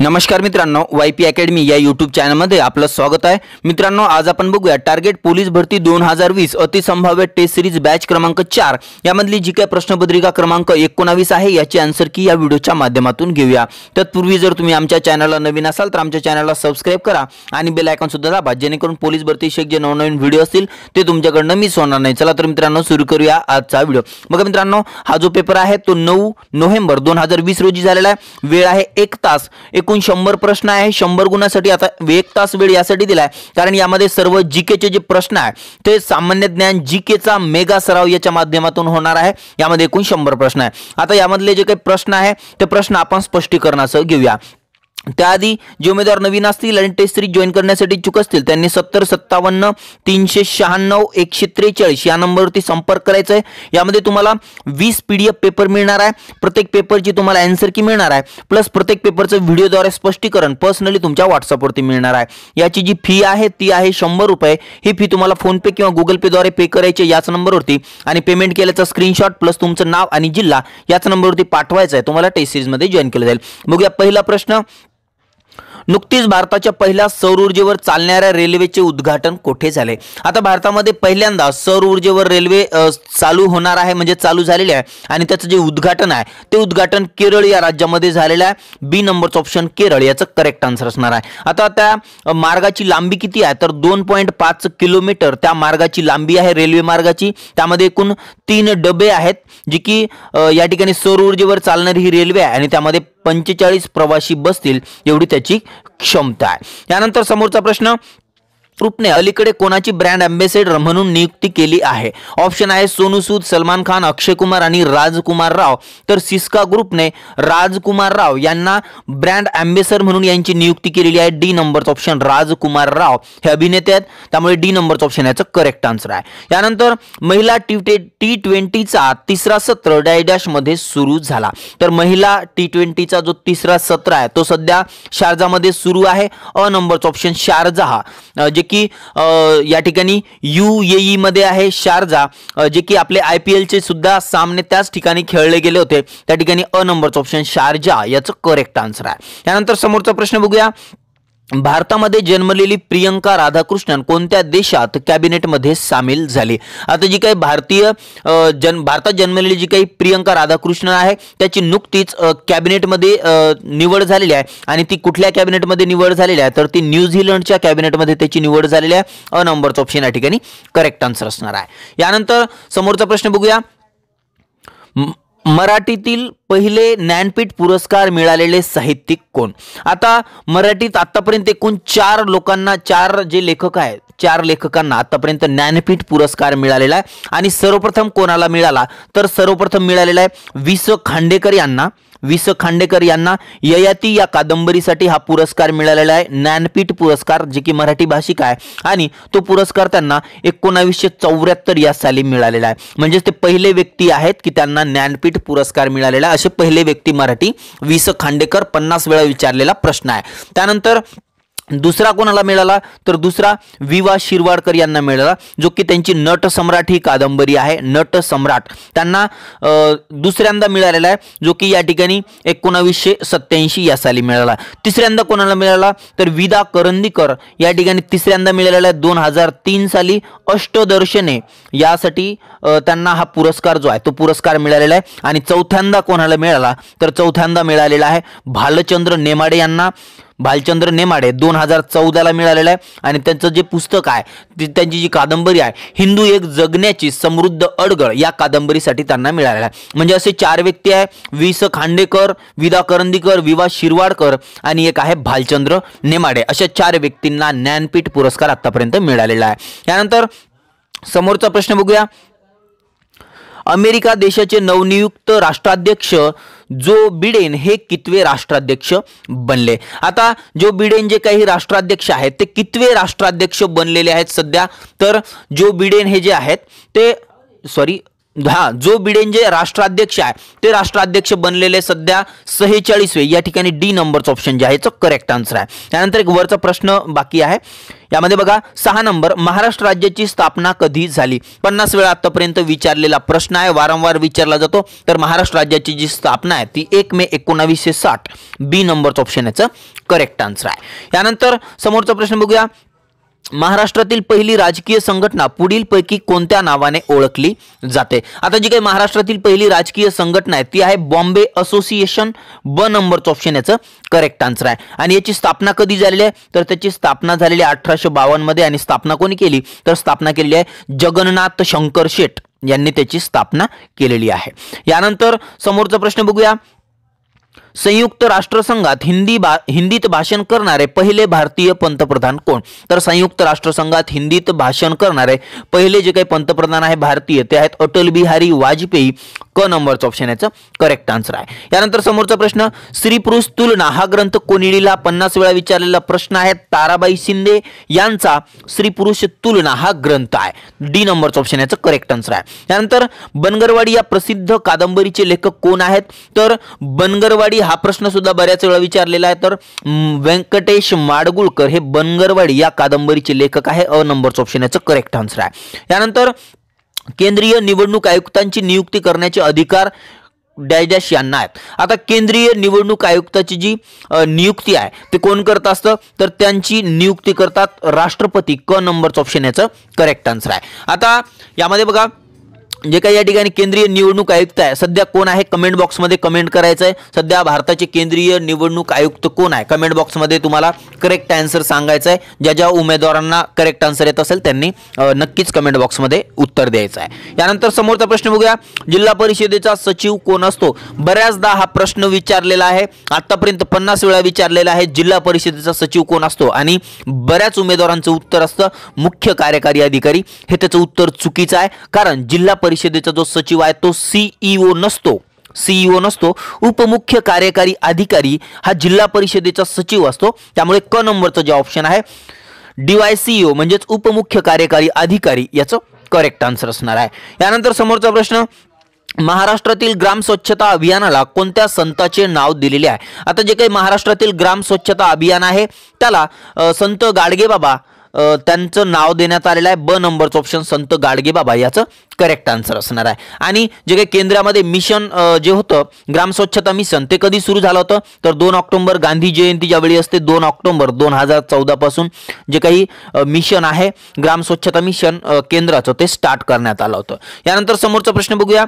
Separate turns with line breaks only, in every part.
नमस्कार मित्रांनो Y P academy या यूट्यूब चॅनलमध्ये आपलं स्वागत आहे. मित्रांनो आज आपण बघूया टार्गेट पोलीस भरती दोन हजार वीस अतिसंभाव्य टेस्ट सिरीज बॅच क्रमांक चार. यामधली जी काय प्रश्नपत्रिका क्रमांक एकोणावीस आहे याची आन्सर की या व्हिडिओच्या माध्यमातून घेऊया. तत्पूर्वी जर तुम्ही आमच्या चॅनलला नवीन असाल तर आमच्या चॅनलला सबस्क्राईब करा आणि बेल आयकॉन सुद्धा दाबा जेणेकरून पोलीस भरतीविषयक जे नवनवीन व्हिडिओ असतील ते तुमच्याकडनं मिस होणार नाही. चला तर मित्रांनो सुरू करूया आजचा व्हिडिओ बघा मित्रांनो हा जो पेपर आहे तो नऊ नोव्हेंबर दोन हजार वीस रोजी झालेला आहे. वेळ आहे एक तास. एक एकूण शंभर प्रश्न आहे. शंभर गुणासाठी आता एक तास वेळ यासाठी दिलाय. कारण यामध्ये सर्व जी केचे जे प्रश्न आहे ते सामान्य ज्ञान जी केचा मेगा सराव याच्या माध्यमातून होणार आहे. यामध्ये एकूण शंभर प्रश्न आहे. आता यामधले जे काही प्रश्न आहे ते प्रश्न आपण स्पष्टीकरणासह घेऊया. त्याआधी जे उमेदवार नवीन असतील आणि टेस्ट सिरीज जॉईन करण्यासाठी इच्छुक असतील त्यांनी सत्तर सत्तावन्न तीनशे शहाण्णव एकशे त्रेचाळीस या नंबरवरती संपर्क करायचा आहे. यामध्ये तुम्हाला वीस पी डी एफ पेपर मिळणार आहे. प्रत्येक पेपरची तुम्हाला अँसर की मिळणार आहे. प्लस प्रत्येक पेपरचं व्हिडिओद्वारे स्पष्टीकरण पर्सनली तुमच्या व्हॉट्सअपवरती मिळणार आहे. याची जी फी आहे ती आहे शंभर रुपये. ही फी तुम्हाला फोनपे किंवा गुगल पेद्वारे पे करायची याच नंबरवरती. आणि पेमेंट केल्याचा स्क्रीनशॉट प्लस तुमचं नाव आणि जिल्हा याच नंबरवरती पाठवायचं आहे. तुम्हाला टेस्ट सिरीजमध्ये जॉईन केलं जाईल. बघूया पहिला प्रश्न. नुकतीच भारताच्या पहिल्या सौर ऊर्जेवर चालणाऱ्या रेल्वेचे उद्घाटन कोठे झाले? आता भारतामध्ये पहिल्यांदा सौर ऊर्जेवर रेल्वे चालू होणार आहे म्हणजे चालू झालेले आहे. आणि त्याचं जे उद्घाटन आहे ते उद्घाटन केरळ या राज्यामध्ये झालेलं आहे. बी नंबरचं ऑप्शन केरळ याचं करेक्ट आन्सर असणार आहे. आता त्या मार्गाची लांबी किती आहे? तर दोन पॉईंट पाच किलोमीटर त्या मार्गाची लांबी आहे रेल्वे मार्गाची. त्यामध्ये एकूण तीन डबे आहेत जी की या ठिकाणी सौर ऊर्जेवर चालणारी ही रेल्वे आहे. आणि त्यामध्ये पंचेचाळीस प्रवासी बसतील एवढी त्याची क्षमता आहे. त्यानंतर समोरचा प्रश्न ग्रुपने अलीकडे कोणाची ब्रँड अँबॅसेडर म्हणून नियुक्ती केली आहे? ऑप्शन आहे सोनू सूद सलमान खान अक्षय कुमार आणि राजकुमार राव. तर सिस्का ग्रुपने राजकुमार राव यांना ब्रँड अँबॅसेडर म्हणून यांची नियुक्ती केलेली आहे. डी नंबरचं ऑप्शन राजकुमार राव हे अभिनेते आहेत. त्यामुळे डी नंबरचं ऑप्शन याचं करेक्ट आन्सर आहे. यानंतर महिला टी टी ट्वेंटीचा तिसरा सत्र डॅश सुरू झाला. तर महिला टी ट्वेंटीचा जो तिसरा सत्र आहे तो सध्या शारजामध्ये सुरू आहे. अ नंबरचं ऑप्शन शारजहा जे की या ठिकाणी यू ए मध्ये आहे शारजा जे की आपले आय पी एलचे सुद्धा सामने त्याच ठिकाणी खेळले गेले होते. त्या ठिकाणी अ नंबरचं ऑप्शन शारजा याचं करेक्ट आन्सर आहे. त्यानंतर समोरचा प्रश्न बघूया. भारतामध्ये जन्मलेली प्रियंका राधाकृष्णन कोणत्या देशात कॅबिनेटमध्ये सामील झाली? आता जी काही भारतीय जन भारतात जन्मलेली जी काही प्रियंका राधाकृष्णन आहे त्याची नुकतीच कॅबिनेटमध्ये निवड झालेली आहे. आणि ती कुठल्या कॅबिनेटमध्ये निवड झालेली आहे? तर ती न्यूझीलंडच्या कॅबिनेटमध्ये त्याची निवड झालेली आहे. अ नंबरचा ऑप्शन या ठिकाणी करेक्ट आन्सर असणार आहे. यानंतर समोरचा प्रश्न बघूया. म- मराठीतील पहिले ज्ञानपीठ पुरस्कार मिळालेले साहित्यिक कोण? आता मराठीत आतापर्यंत एकूण चार लोकांना चार जे लेखक आहेत चार लेखकांना आतापर्यंत ज्ञानपीठ पुरस्कार मिळालेला आहे. आणि सर्वप्रथम कोणाला मिळाला? तर सर्वप्रथम मिळालेला आहे वि स खांडेकर यांना. वि स खांडेकर यांना ययाती या कादंबरीसाठी हा पुरस्कार मिळालेला आहे. ज्ञानपीठ पुरस्कार जे की मराठी भाषिक आहे. आणि तो पुरस्कार त्यांना एकोणावीसशे चौऱ्याहत्तर या साली मिळालेला आहे. म्हणजेच ते पहिले व्यक्ती आहेत की त्यांना ज्ञानपीठ पुरस्कार मिळालेला आहे. असे पहिले व्यक्ती मराठी वि स खांडेकर पन्नास वेळा विचारलेला प्रश्न आहे. त्यानंतर दुसरा कोणाला मिळाला? तर दुसरा विवा शिरवाडकर यांना मिळाला जो की त्यांची नट सम्राट ही कादंबरी आहे नट सम्राट त्यांना दुसऱ्यांदा मिळालेला आहे जो की या ठिकाणी एकोणावीसशे सत्याऐंशी या साली मिळाला. तिसऱ्यांदा कोणाला मिळाला? तर विदा करंदीकर या ठिकाणी तिसऱ्यांदा मिळालेला आहे दोन हजार तीन साली अष्टदर्शने. यासाठी त्यांना हा पुरस्कार जो आहे तो पुरस्कार मिळालेला आहे. आणि चौथ्यांदा कोणाला मिळाला? तर चौथ्यांदा मिळालेला आहे भालचंद्र नेमाडे यांना. भालचंद्र नेमाडे दोन हजार चौदाला मिळालेलं आहे. आणि त्यांचं जे पुस्तक आहे ती- त्यांची जी कादंबरी आहे हिंदू एक जगण्याची समृद्ध अडगळ या कादंबरीसाठी त्यांना मिळालेला आहे. म्हणजे असे चार व्यक्ती आहे वि स खांडेकर विदा करंदीकर विवा शिरवाडकर आणि एक आहे भालचंद्र नेमाडे. अशा चार व्यक्तींना ज्ञानपीठ पुरस्कार आतापर्यंत मिळालेला आहे. त्यानंतर समोरचा प्रश्न बघूया. अमेरिका देशाचे नवनियुक्त राष्ट्राध्यक्ष जो बिडेन हे कितवे राष्ट्राध्यक्ष बनले. आता जो बिडेन जे काही राष्ट्राध्यक्ष आहेत ते कितवे राष्ट्राध्यक्ष बनलेले आहेत सध्या? तर जो बिडेन हे जे आहेत ते सॉरी हा जो बिडेंजे राष्ट्राध्यक्ष आहे ते राष्ट्राध्यक्ष बनलेले सध्या सहेचाळीसवे या ठिकाणी डी नंबरचं ऑप्शन जे आहे करेक्ट आन्सर आहे. त्यानंतर एक वरचा प्रश्न बाकी आहे. यामध्ये बघा सहा नंबर महाराष्ट्र राज्याची स्थापना कधी झाली? पन्नास वेळा आतापर्यंत विचारलेला प्रश्न आहे वारंवार विचारला जातो. तर महाराष्ट्र राज्याची जी स्थापना आहे ती एक मे एकोणावीसशे साठ बी नंबरचं ऑप्शन याचं करेक्ट आन्सर आहे. यानंतर समोरचा प्रश्न बघूया. महाराष्ट्रातील पहिली राजकीय संघटना पुढील पैकी कोणत्या नावाने ओळखली जाते? आता जी काही महाराष्ट्रातील पहिली राजकीय संघटना आहे ती आहे बॉम्बे असोसिएशन. ब नंबरचं ऑप्शन याचं करेक्ट आन्सर आहे. आणि याची स्थापना कधी झालेली आहे? तर त्याची स्थापना झालेली आहे अठराशे बावन्नमध्ये आणि स्थापना कोणी केली? तर स्थापना केलेली आहे जगन्नाथ शंकर शेठ यांनी त्याची स्थापना केलेली आहे. यानंतर समोरचा प्रश्न बघूया. संयुक्त राष्ट्रसंघात हिंदी बा हिंदीत भाषण करणारे पहिले भारतीय पंतप्रधान कोण? तर संयुक्त राष्ट्रसंघात हिंदीत भाषण करणारे पहिले जे काही पंतप्रधान आहे भारतीय ते आहेत अटल बिहारी वाजपेयी. क नंबरचं ऑप्शन याचं करेक्ट आन्सर आहे. यानंतर समोरचा प्रश्न स्त्री पुरुष तुलना हा ग्रंथ कोणी लिहिला पन्नास वेळा विचारलेला प्रश्न आहे. ताराबाई शिंदे यांचा स्त्री पुरुष तुलना हा ग्रंथ आहे. डी नंबरचं ऑप्शन याचं करेक्ट आन्सर आहे. यानंतर बनगरवाडी या प्रसिद्ध कादंबरीचे लेखक कोण आहेत? तर बनगरवाडी हा प्रश्न सुद्धा बऱ्याच वेळा विचारलेला आहे. तर व्यंकटेश माडगुळकर हे बनगरवाडी या कादंबरीचे लेखक आहे. अ नंबरचं ऑप्शन याचं करेक्ट आन्सर आहे. यानंतर केंद्रीय निवडणूक आयुक्तांची नियुक्ती करण्याचे अधिकार डॅश यांना आहेत. आता केंद्रीय निवडणूक आयुक्ताची जी नियुक्ती आहे ते कोण करत असतं? तर त्यांची नियुक्ती करतात राष्ट्रपती. क नंबरचं ऑप्शन याचं करेक्ट आन्सर आहे. आता यामध्ये बघा जे काही या ठिकाणी केंद्रीय निवडणूक आयुक्त आहे सध्या कोण आहे? कमेंट बॉक्समध्ये कमेंट करायचं आहे सध्या भारताचे केंद्रीय निवडणूक आयुक्त कोण आहे? कमेंट बॉक्समध्ये तुम्हाला करेक्ट आन्सर सांगायचं आहे ज्या ज्या उमेदवारांना करेक्ट आन्सर येत असेल त्यांनी नक्कीच कमेंट बॉक्समध्ये उत्तर द्यायचं आहे यानंतर समोरचा प्रश्न बघूया. जिल्हा परिषदेचा सचिव कोण असतो? बऱ्याचदा हा प्रश्न विचारलेला आहे. आतापर्यंत पन्नास वेळा विचारलेला आहे. जिल्हा परिषदेचा सचिव कोण असतो? आणि बऱ्याच उमेदवारांचं उत्तर असतं मुख्य कार्यकारी अधिकारी. हे त्याचं उत्तर चुकीचं आहे. कारण जिल्हा परिषदेचा जो सचिव आहे तो सीईओ नसतो. सीईओ नसतो. उपमुख्य कार्यकारी अधिकारी हा जिल्हा परिषदेचा सचिव असतो. त्यामुळे क नंबरचं जे ऑप्शन आहे डीवाय सीईओ म्हणजेच उपमुख्य कार्यकारी अधिकारी याचं करेक्ट आन्सर असणार आहे. यानंतर समोरचा प्रश्न महाराष्ट्रातील ग्राम स्वच्छता अभियानाला कोणत्या संताचे नाव दिलेले आहे? आता जे काही महाराष्ट्रातील ग्राम स्वच्छता अभियान आहे त्याला संत गाडगे बाबा त्यांचं नाव देण्यात आलेलं आहे. ब नंबरचं ऑप्शन संत गाडगेबाबा याचं करेक्ट आन्सर असणार आहे. आणि जे काही केंद्रामध्ये मिशन जे होतं ग्राम स्वच्छता मिशन ते कधी सुरू झालं होतं? तर दोन ऑक्टोबर गांधी जयंती ज्यावेळी असते दोन ऑक्टोबर दोन हजार चौदापासून जे काही मिशन आहे ग्राम स्वच्छता मिशन केंद्राचं ते स्टार्ट करण्यात आलं होतं. यानंतर समोरचा प्रश्न बघूया.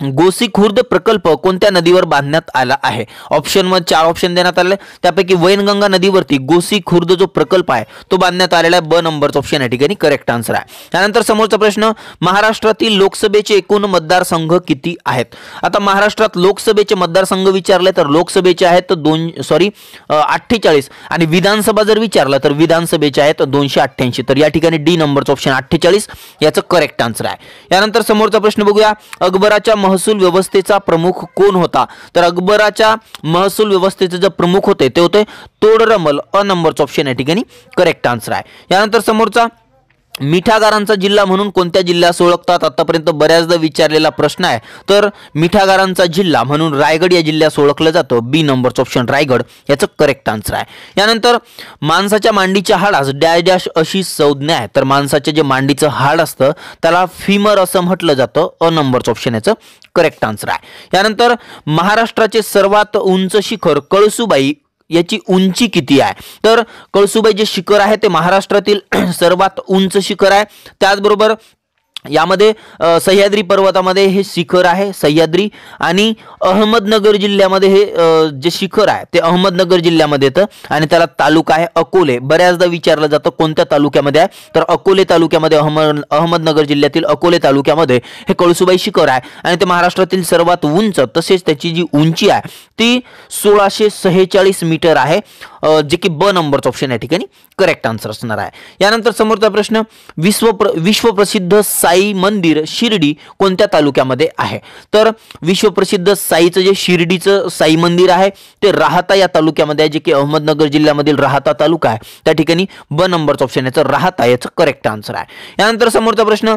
गोसी खुर्द प्रकल्प कोणत्या नदीवर बांधण्यात आला आहे? ऑप्शनमध्ये चार ऑप्शन देण्यात आले त्यापैकी वैनगंगा नदीवरती गोसी खुर्द जो प्रकल्प आहे तो बांधण्यात आलेला आहे. ब नंबरचा ऑप्शन या ठिकाणी करेक्ट आन्सर आहे. त्यानंतर समोरचा प्रश्न महाराष्ट्रातील लोकसभेचे एकूण मतदारसंघ किती आहेत? आता महाराष्ट्रात लोकसभेचे मतदारसंघ विचारले तर लोकसभेचे आहेत दोन सॉरी अठ्ठेचाळीस. आणि विधानसभा जर विचारलं तर विधानसभेचे आहेत दोनशे अठ्ठ्याऐंशी. तर या ठिकाणी डी नंबरचं ऑप्शन अठ्ठेचाळीस. याचं करेक्ट आन्सर आहे. यानंतर समोरचा प्रश्न बघूया. अकबराच्या महसूल व्यवस्थेचा प्रमुख कोण होता? तर अकबराच्या महसूल व्यवस्थेचे जे प्रमुख होते ते होते तोडरमल. अ नंबरचं ऑप्शन या ठिकाणी करेक्ट आन्सर आहे. यानंतर समोरचा मिठागारांचा जिल्हा म्हणून कोणत्या जिल्ह्यास ओळखतात? आतापर्यंत बऱ्याचदा विचारलेला प्रश्न आहे. तर मिठागारांचा जिल्हा म्हणून रायगड या जिल्ह्यास ओळखलं जातं. बी नंबरचं ऑप्शन रायगड. याचं करेक्ट आन्सर आहे. यानंतर माणसाच्या मांडीच्या हाडास डॅश डॅश अशी संज्ञा आहे. तर माणसाचे जे मांडीचं हाड असतं त्याला फिमर असं म्हटलं जातं. अ नंबरचं ऑप्शन याचं करेक्ट आन्सर आहे. यानंतर महाराष्ट्राचे सर्वात उंच शिखर कळसुबाई याची उंची किती आहे? तर कळसुबाई जे शिखर आहे ते महाराष्ट्रातील सर्वात उंच शिखर आहे. त्याचबरोबर यामध्ये सह्याद्री पर्वतामध्ये हे शिखर आहे सह्याद्री. आणि अहमदनगर जिल्ह्यामध्ये हे जे शिखर आहे ते अहमदनगर जिल्ह्यामध्ये येतं. आणि त्याला तालुका आहे अकोले. बऱ्याचदा विचारलं जातं कोणत्या तालुक्यामध्ये आहे. तर अकोले तालुक्यामध्ये अहमद अहमदनगर जिल्ह्यातील अकोले तालुक्यामध्ये हे कळसुबाई शिखर आहे. आणि ते महाराष्ट्रातील सर्वात उंच तसेच त्याची जी उंची आहे ती सोळाशे सेहेचाळीस मीटर आहे. जे की ब नंबरचं ऑप्शन या ठिकाणी करेक्ट आन्सर असणार आहे. यानंतर समोरचा प्रश्न विश्व प्र विश्वप्रसिद्ध साई मंदिर शिर्डी कोणत्या तालुक्यामध्ये आहे? तर विश्वप्रसिद्ध साईचं जे शिर्डीचं साई मंदिर आहे ते राहता या तालुक्यामध्ये आहे जे की अहमदनगर जिल्ह्यामधील राहता तालुका आहे. त्या ठिकाणी ब नंबरचं ऑप्शन याचं राहता याचं करेक्ट आन्सर आहे. यानंतर समोरचा प्रश्न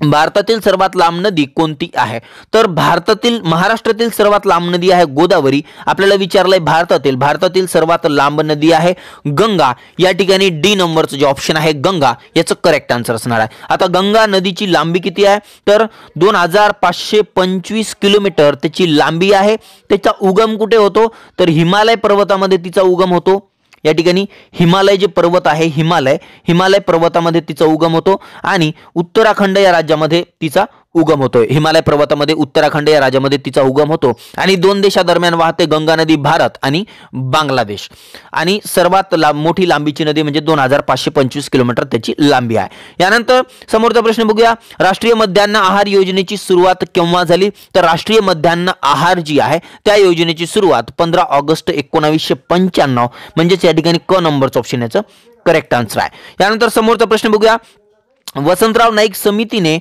भारतातील सर्वात लांब नदी कोणती आहे? तर भारतातील महाराष्ट्रातील सर्वात लांब नदी आहे गोदावरी. आपल्याला विचारलंय भारतातील भारतातील सर्वात लांब नदी आहे गंगा. या ठिकाणी डी नंबरचं जे ऑप्शन आहे गंगा याचं करेक्ट आन्सर असणार आहे. आता गंगा नदीची लांबी किती आहे? तर दोन हजार पाचशे पंचवीस किलोमीटर त्याची लांबी आहे. त्याचा उगम कुठे होतो? तर हिमालय पर्वतामध्ये तिचा उगम होतो. या ठिकाणी हिमालय जे पर्वत आहे हिमालय हिमालय पर्वतामध्ये तिचा उगम होतो आणि उत्तराखंड या राज्यामध्ये तिचा उगम होतोय. हिमालय पर्वतामध्ये उत्तराखंड या राज्यामध्ये तिचा उगम होतो आणि दोन देशादरम्यान वाहते गंगा नदी भारत आणि बांगलादेश. आणि सर्वात लांब मोठी लांबीची नदी म्हणजे दोन हजार पाचशे पंचवीस किलोमीटर त्याची लांबी आहे. यानंतर समोरचा प्रश्न बघूया. राष्ट्रीय मध्यान्न आहार योजनेची सुरुवात केव्हा झाली? तर राष्ट्रीय मध्यान्न आहार जी आहे त्या योजनेची सुरुवात पंधरा ऑगस्ट एकोणावीसशे पंच्याण्णव म्हणजेच या ठिकाणी क नंबरचं ऑप्शन याचं करेक्ट आन्सर आहे. यानंतर समोरचा प्रश्न बघूया. वसंतराव नाईक समितीने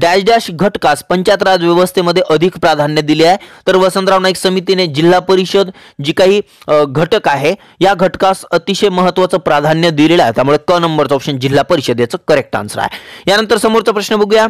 डॅश डॅश घटकास पंचायत राज व्यवस्थेमध्ये अधिक प्राधान्य दिले आहे. तर वसंतराव नाईक समितीने जिल्हा परिषद जी काही घटक आहे या घटकास अतिशय महत्वाचं प्राधान्य दिलेलं आहे. त्यामुळे क नंबरचं ऑप्शन जिल्हा परिषद याचं करेक्ट आन्सर आहे. यानंतर समोरचा प्रश्न बघूया.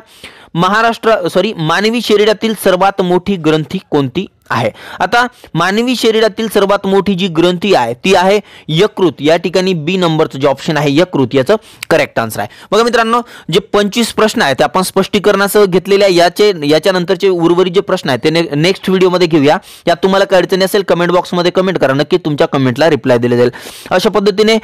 महाराष्ट्र सॉरी मानवी शरीरातील सर्वात मोठी ग्रंथी कोणती? आहे. आता मानवी शरीरातील सर्वात मोठी जी ग्रंथी आहे ती आहे यकृत. या ठिकाणी बी नंबरचं जे ऑप्शन आहे यकृत याचं करेक्ट आन्सर आहे. बघा मित्रांनो जे पंचवीस प्रश्न आहेत ते आपण स्पष्टीकरणासह घेतलेल्या याचे याच्यानंतरचे उर्वरित जे प्रश्न आहेत ते नेक्स्ट व्हिडिओमध्ये घेऊया. यात तुम्हाला काय अडचणी असेल कमेंट बॉक्समध्ये कमेंट करा. नक्की तुमच्या कमेंटला रिप्लाय दिले जाईल. अशा पद्धतीने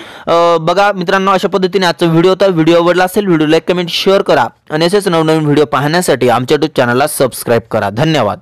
बघा मित्रांनो अशा पद्धतीने आजचा व्हिडिओ होता. व्हिडिओ आवडला असेल व्हिडिओ लाईक कमेंट शेअर करा. आणि असेच नवनवीन व्हिडिओ पाहण्यासाठी आमच्या युट्यूब चॅनलला सबस्क्राईब करा. धन्यवाद.